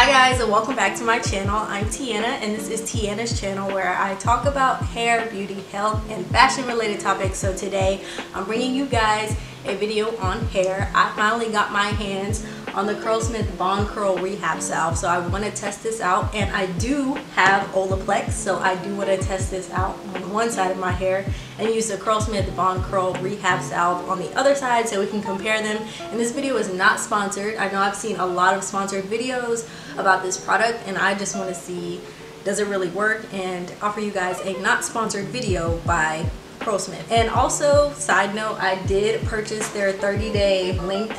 Hi guys and welcome back to my channel. I'm Teanna and this is Teanna's channel where I talk about hair, beauty, health, and fashion related topics. So today I'm bringing you guys a video on hair. I finally got my hands on the Curlsmith Bond Curl Rehab Salve. So I want to test this out and I do have Olaplex. So I do want to test this out on one side of my hair and use the Curlsmith Bond Curl Rehab Salve on the other side so we can compare them. And this video is not sponsored. I know I've seen a lot of sponsored videos about this product and I just want to see does it really work and offer you guys a not sponsored video by Curlsmith. And also, side note, I did purchase their 30 day length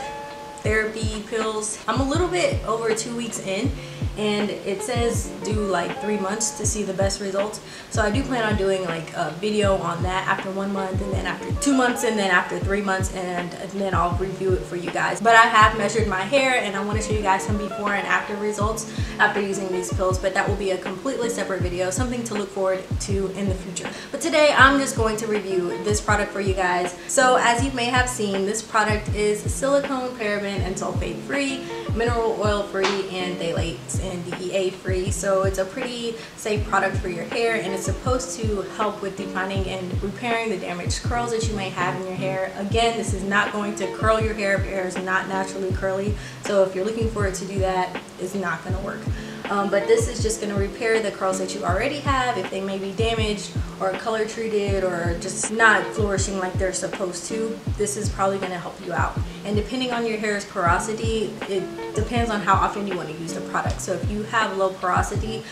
therapy pills. I'm a little bit over two weeks in and it says do like three months to see the best results. So I do plan on doing like a video on that after one month and then after two months and then after three months and, then I'll review it for you guys. But I have measured my hair and I want to show you guys some before and after results after using these pills but that will be a completely separate video something to look forward to in the future. But today I'm just going to review this product for you guys. So as you may have seen this product is silicone paraben and sulfate free mineral oil free and phthalates and DEA free. So it's a pretty safe product for your hair and it's supposed to help with defining and repairing the damaged curls that you may have in your hair. Again this is not going to curl your hair if your hair is not naturally curly. So if you're looking for it to do that it's not going to work um, but this is just going to repair the curls that you already have if they may be damaged or color treated or just not flourishing like they're supposed to this is probably going to help you out. And depending on your hair's porosity it depends on how often you want to use the product. So if you have low porosity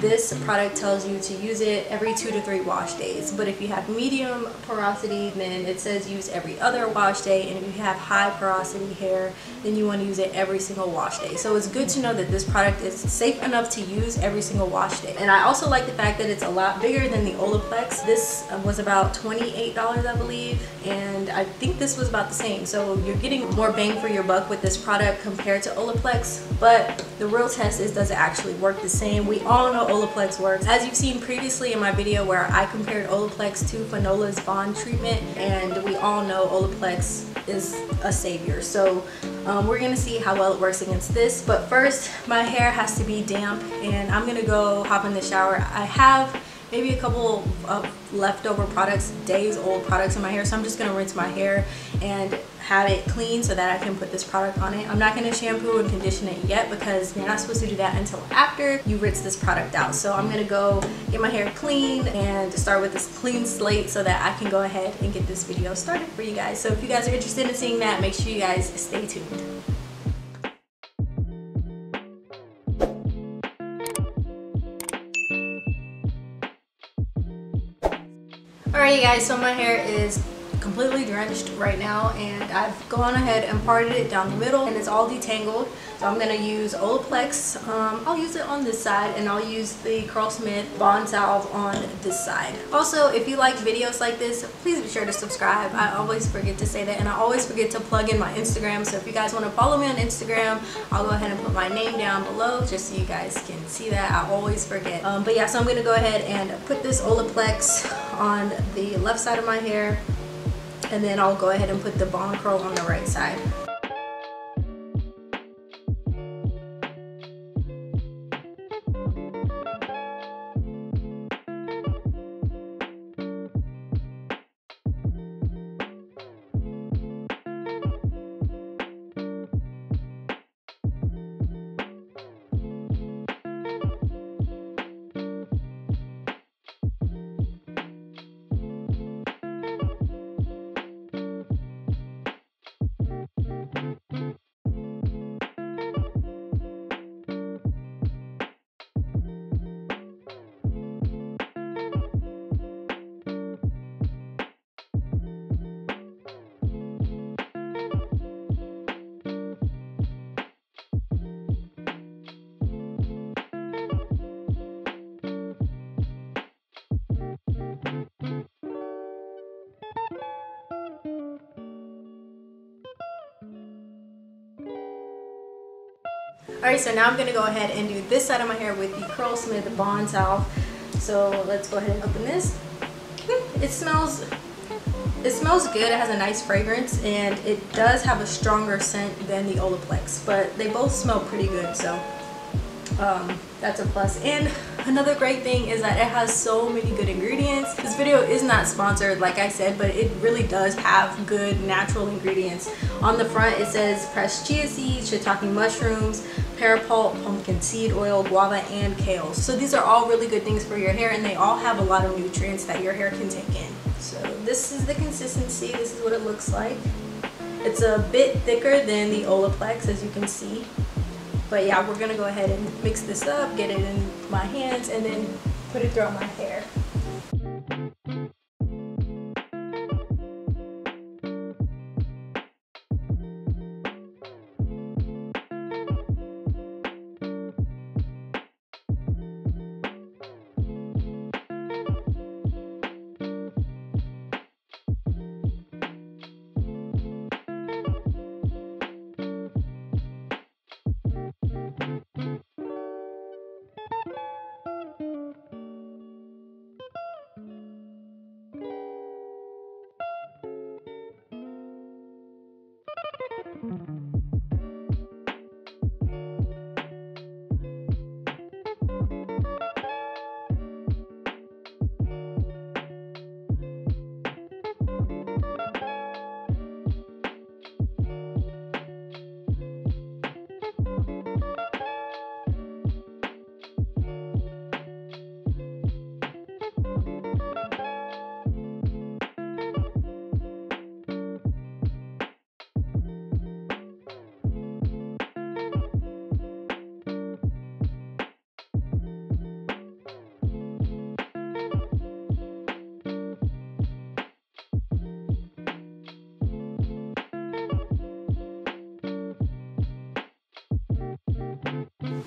this product tells you to use it every two to three wash days. But if you have medium porosity then it says use every other wash day. And if you have high porosity hair then you want to use it every single wash day. So it's good to know that this product is safe enough to use every single wash day. And I also like the fact that it's a lot bigger than the Olaplex. This uh, was about $28 I believe. And I think this was about the same. So you're getting more bang for your buck with this product compared to Olaplex. But the real test is does it actually work the same? We all know Olaplex works. As you've seen previously in my video where I compared Olaplex to Fanola's Bond treatment and we all know Olaplex is a savior. So um, we're gonna see how well it works against this. But first, my hair has to be damp and I'm gonna go hop in the shower. I have maybe a couple of leftover products, days old products in my hair. So I'm just gonna rinse my hair and have it clean so that I can put this product on it. I'm not gonna shampoo and condition it yet because you're not supposed to do that until after you rinse this product out. So I'm gonna go get my hair clean and start with this clean slate so that I can go ahead and get this video started for you guys. So if you guys are interested in seeing that, make sure you guys stay tuned. Alrighty guys, so my hair is completely drenched right now and I've gone ahead and parted it down the middle and it's all detangled. So I'm going to use Olaplex. Um, I'll use it on this side and I'll use the Curlsmith Bond Salve on this side. Also, if you like videos like this, please be sure to subscribe. I always forget to say that and I always forget to plug in my Instagram. So if you guys want to follow me on Instagram, I'll go ahead and put my name down below just so you guys can see that. I always forget. Um, but yeah, so I'm going to go ahead and put this Olaplex on the left side of my hair and then I'll go ahead and put the bond curl on the right side. Alright, so now I'm going to go ahead and do this side of my hair with the Curlsmith Bond Salve. So let's go ahead and open this. It smells it smells good. It has a nice fragrance and it does have a stronger scent than the Olaplex, but they both smell pretty good. So um, that's a plus. plus and another great thing is that it has so many good ingredients this video is not sponsored like I said but it really does have good natural ingredients on the front it says pressed chia seeds shiitake mushrooms pear pulp pumpkin seed oil guava and kale. So these are all really good things for your hair and they all have a lot of nutrients that your hair can take in. So this is the consistency. This is what it looks like. It's a bit thicker than the Olaplex as you can see. But yeah, we're gonna go ahead and mix this up, get it in my hands, and then put it through my hair. Mm-hmm.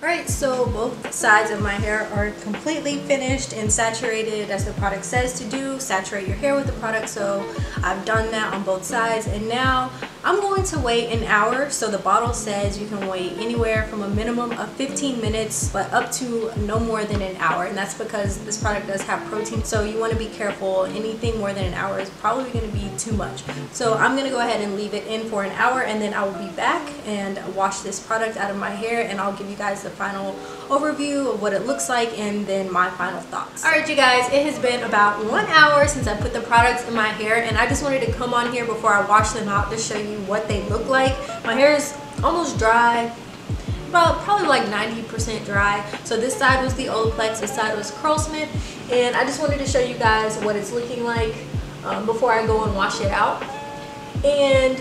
Alright, so both sides of my hair are completely finished and saturated as the product says to do. Saturate your hair with the product, so I've done that on both sides. And now I'm going to wait an hour. So the bottle says you can wait anywhere from a minimum of 15 minutes, but up to no more than an hour. And that's because this product does have protein. So you want to be careful. Anything more than an hour is probably going to be too much. So I'm going to go ahead and leave it in for an hour and then I will be back and wash this product out of my hair and I'll give you guys the final overview of what it looks like and then my final thoughts. Alright you guys, it has been about one hour since I put the products in my hair and I just wanted to come on here before I wash them out to show you what they look like. My hair is almost dry, about probably like 90% dry. So this side was the Olaplex, this side was Curlsmith and I just wanted to show you guys what it's looking like um, before I go and wash it out and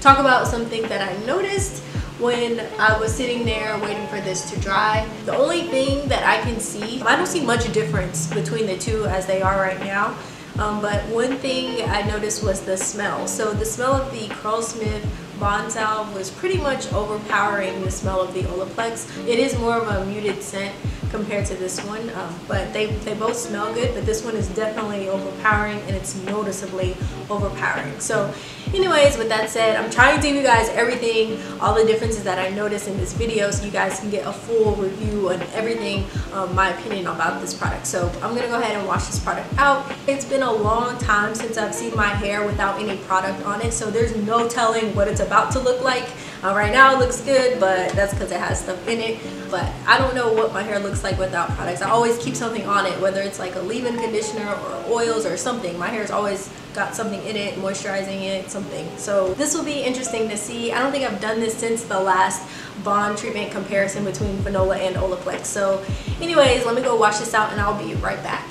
talk about something that I noticed when I was sitting there waiting for this to dry. The only thing that I can see, I don't see much difference between the two as they are right now. Um, but one thing I noticed was the smell. So the smell of the Curlsmith Bond Salve was pretty much overpowering the smell of the Olaplex. It is more of a muted scent compared to this one um, but they, they both smell good but this one is definitely overpowering and it's noticeably overpowering. So anyways with that said I'm trying to give you guys everything all the differences that I noticed in this video so you guys can get a full review on everything um, my opinion about this product. So I'm gonna go ahead and wash this product out. It's been a long time since I've seen my hair without any product on it so there's no telling what it's about to look like uh, right now it looks good, but that's because it has stuff in it. But I don't know what my hair looks like without products. I always keep something on it, whether it's like a leave-in conditioner or oils or something. My hair's always got something in it, moisturizing it, something. So this will be interesting to see. I don't think I've done this since the last bond treatment comparison between Fanola and Olaplex. So anyways, let me go wash this out and I'll be right back.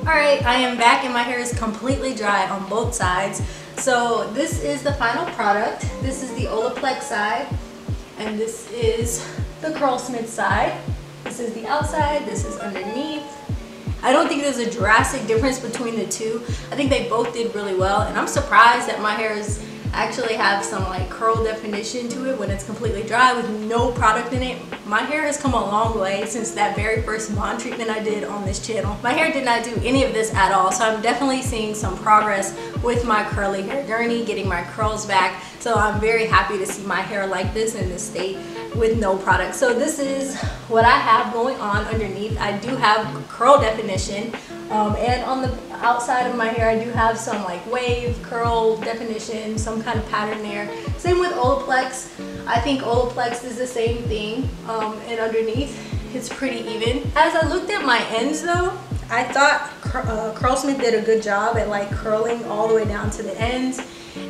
Alright, I am back and my hair is completely dry on both sides. So this is the final product. This is the Olaplex side and this is the Curlsmith side. This is the outside, this is underneath. I don't think there's a drastic difference between the two. I think they both did really well and I'm surprised that my hair is actually have some like curl definition to it when it's completely dry with no product in it. My hair has come a long way since that very first bond treatment I did on this channel. My hair did not do any of this at all so I'm definitely seeing some progress with my curly hair journey, getting my curls back. So I'm very happy to see my hair like this in this state with no product. So this is what I have going on underneath. I do have curl definition um, and on the outside of my hair, I do have some like wave, curl definition, some kind of pattern there. Same with Olaplex. I think Olaplex is the same thing. Um, and underneath, it's pretty even. As I looked at my ends though, I thought uh, Curlsmith did a good job at like curling all the way down to the ends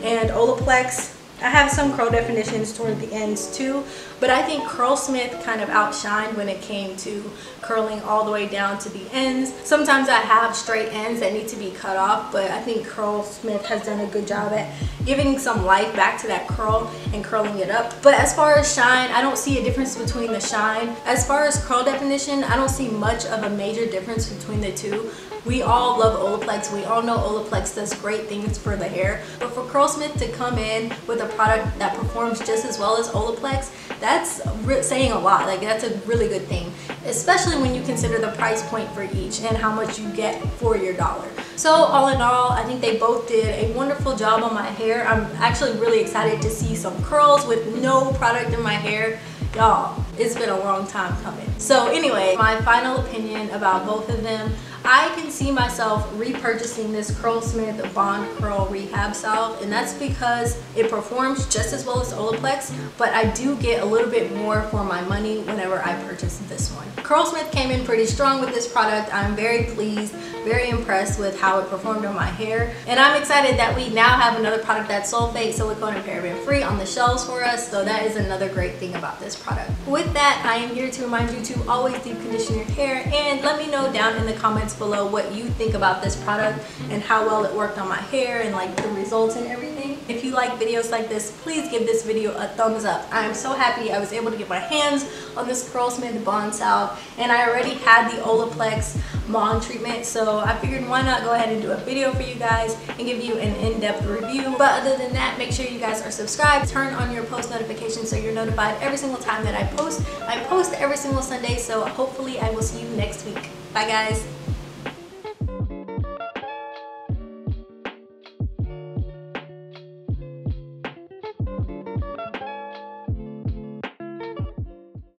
and Olaplex I have some curl definitions toward the ends too, but I think Curlsmith kind of outshined when it came to curling all the way down to the ends. Sometimes I have straight ends that need to be cut off, but I think Curlsmith has done a good job at giving some life back to that curl and curling it up. But as far as shine, I don't see a difference between the shine. As far as curl definition, I don't see much of a major difference between the two. We all love Olaplex. We all know Olaplex does great things for the hair. But for Curlsmith to come in with a product that performs just as well as Olaplex, that's saying a lot. Like that's a really good thing, especially when you consider the price point for each and how much you get for your dollar. So all in all, I think they both did a wonderful job on my hair. I'm actually really excited to see some curls with no product in my hair. Y'all, it's been a long time coming. So anyway, my final opinion about both of them, I can see myself repurchasing this Curlsmith Bond Curl Rehab Salve and that's because it performs just as well as Olaplex but I do get a little bit more for my money whenever I purchase this one. Curlsmith came in pretty strong with this product. I'm very pleased, very impressed with how it performed on my hair and I'm excited that we now have another product that's sulfate, silicone, and paraben free on the shelves for us so that is another great thing about this product. With that, I am here to remind you to always deep condition your hair and let me know down in the comments below what you think about this product and how well it worked on my hair and like the results and everything. If you like videos like this, please give this video a thumbs up. I am so happy I was able to get my hands on this Curlsmith Bond Salve and I already had the Olaplex Bond treatment so I figured why not go ahead and do a video for you guys and give you an in-depth review. But other than that, make sure you guys are subscribed. Turn on your post notifications so you're notified every single time that I post. I post every single Sunday so hopefully I will see you next week. Bye guys.